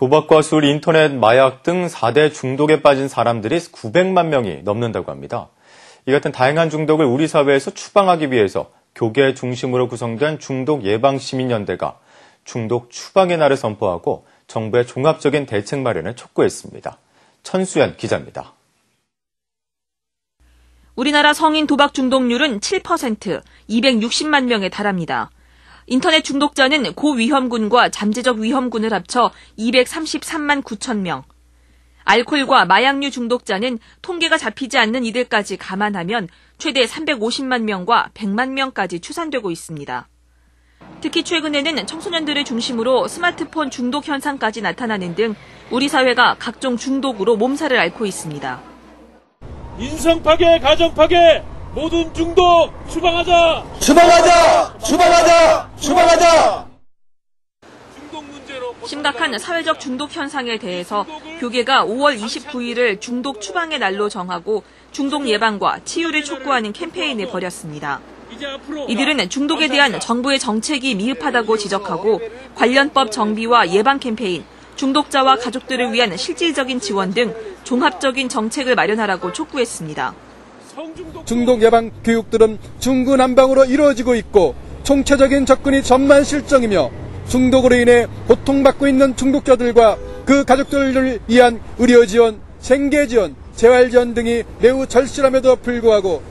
도박과 술, 인터넷, 마약 등 4대 중독에 빠진 사람들이 900만 명이 넘는다고 합니다. 이 같은 다양한 중독을 우리 사회에서 추방하기 위해서 교계 중심으로 구성된 중독 예방 시민연대가 중독 추방의 날을 선포하고 정부의 종합적인 대책 마련을 촉구했습니다. 천수연 기자입니다. 우리나라 성인 도박 중독률은 7%, 260만 명에 달합니다. 인터넷 중독자는 고위험군과 잠재적 위험군을 합쳐 233만 9천 명. 알코올과 마약류 중독자는 통계가 잡히지 않는 이들까지 감안하면 최대 350만 명과 100만 명까지 추산되고 있습니다. 특히 최근에는 청소년들을 중심으로 스마트폰 중독 현상까지 나타나는 등 우리 사회가 각종 중독으로 몸살을 앓고 있습니다. 인성 파괴, 가정 파괴, 모든 중독 추방하자! 추방하자! 추방하자! 추방하자! 심각한 사회적 중독 현상에 대해서 교계가 5월 29일을 중독 추방의 날로 정하고 중독 예방과 치유를 촉구하는 캠페인을 벌였습니다. 이들은 중독에 대한 정부의 정책이 미흡하다고 지적하고 관련법 정비와 예방 캠페인, 중독자와 가족들을 위한 실질적인 지원 등 종합적인 정책을 마련하라고 촉구했습니다. 중독 예방 교육들은 중구난방으로 이루어지고 있고 총체적인 접근이 전만 실정이며 중독으로 인해 고통받고 있는 중독자들과 그 가족들을 위한 의료 지원, 생계 지원, 재활 지원 등이 매우 절실함에도 불구하고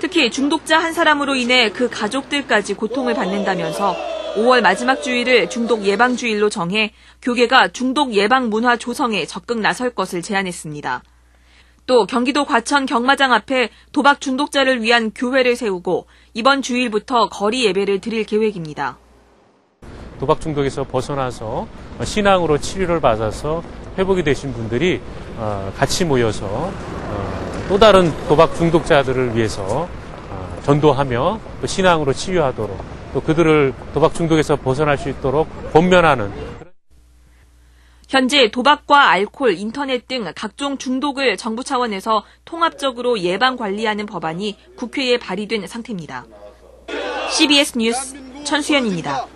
특히 중독자 한 사람으로 인해 그 가족들까지 고통을 받는다면서 5월 마지막 주일을 중독 예방 주일로 정해 교계가 중독 예방 문화 조성에 적극 나설 것을 제안했습니다. 또 경기도 과천 경마장 앞에 도박 중독자를 위한 교회를 세우고 이번 주일부터 거리 예배를 드릴 계획입니다. 도박 중독에서 벗어나서 신앙으로 치료를 받아서 회복이 되신 분들이 어, 같이 모여서 어, 또 다른 도박 중독자들을 위해서 어, 전도하며 또 신앙으로 치유하도록 또 그들을 도박 중독에서 벗어날 수 있도록 권면하는 현재 도박과 알코올, 인터넷 등 각종 중독을 정부 차원에서 통합적으로 예방 관리하는 법안이 국회에 발의된 상태입니다. CBS 뉴스 천수연입니다.